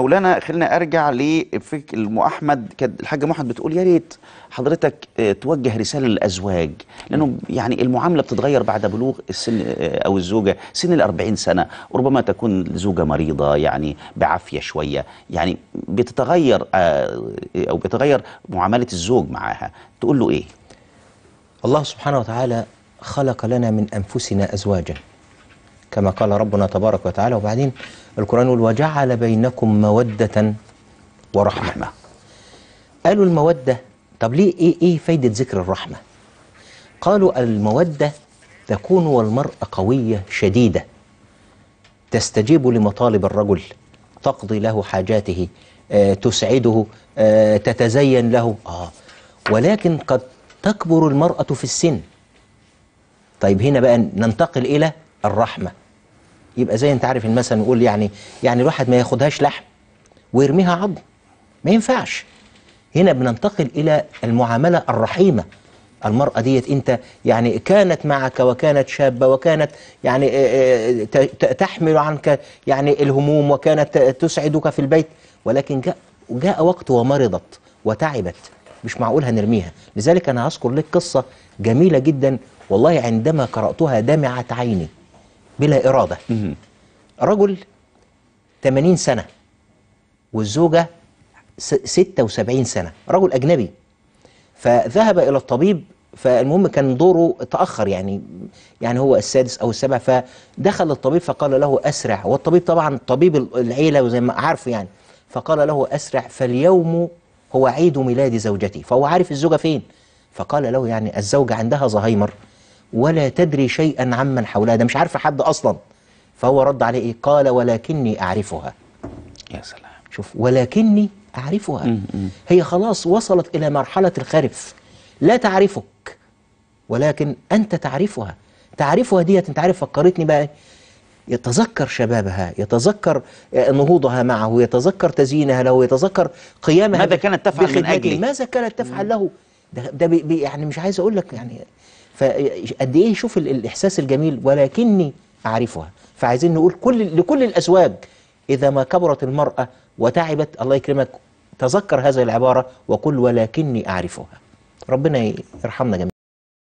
مولانا خلينا أرجع لفك احمد كانت الحاجة ام احمد بتقول يا ريت حضرتك آه، توجه رسالة للأزواج. لأنه يعني المعاملة بتتغير بعد بلوغ السن آه، أو الزوجة. سن ال 40 سنة وربما تكون الزوجه مريضة يعني بعافية شوية. يعني بتتغير آه، أو بتتغير معاملة الزوج معاها. تقول له إيه؟ الله سبحانه وتعالى خلق لنا من أنفسنا أزواجا. كما قال ربنا تبارك وتعالى. وبعدين القرآن يقول وجعل بينكم مودة ورحمة. قالوا المودة طب ليه إيه, إيه فايدة ذكر الرحمة؟ قالوا المودة تكون والمرأة قوية شديدة تستجيب لمطالب الرجل تقضي له حاجاته آه، تسعده آه، تتزين له. آه ولكن قد تكبر المرأة في السن. طيب هنا بقى ننتقل إلى الرحمة. يبقى زي انت عارف المثل نقول يعني يعني الواحد ما ياخدهاش لحم ويرميها عظم ما ينفعش. هنا بننتقل إلى المعاملة الرحيمة. المرأة ديت أنت يعني كانت معك وكانت شابة وكانت يعني آه، آه، تحمل عنك يعني الهموم وكانت تسعدك في البيت ولكن جاء جاء وقت ومرضت وتعبت. مش معقول هنرميها. لذلك أنا هذكر لك قصة جميلة جدا والله عندما قرأتها دمعت عيني. بلا إرادة. رجل 80 سنة والزوجة س- 76 سنة رجل أجنبي. فذهب إلى الطبيب فالمهم كان دوره تأخر يعني يعني هو السادس أو السابع فدخل الطبيب فقال له أسرع. والطبيب طبعا طبيب العيلة وزي ما عارفه يعني. فقال له أسرع فاليوم هو عيد ميلاد زوجتي. فهو عارف الزوجة فين؟ فقال له يعني الزوجة عندها زهايمر. ولا تدري شيئا عمن حولها. ده مش عارفة حد أصلا. فهو رد عليه إيه؟ قال ولكني أعرفها. يا سلام. شوف ولكني أعرفها. هي خلاص وصلت إلى مرحلة الخرف. لا تعرفك ولكن أنت تعرفها. تعرفها ديت أنت عارف فكرتني بقى إيه؟ يتذكر شبابها يتذكر آه، نهوضها معه يتذكر تزيينها له يتذكر قيامها ماذا كانت تفعل من. أجله؟ ماذا كانت تفعل له؟ ده, ده بي بي يعني مش عايز أقول لك يعني فقد إيه شوف ال- الإحساس الجميل ولكني أعرفها. فعايزين نقول كل لكل الأزواج إذا ما كبرت المرأة وتعبت الله يكرمك تذكر هذه العبارة وقل ولكني أعرفها. ربنا يرحمنا جميعا.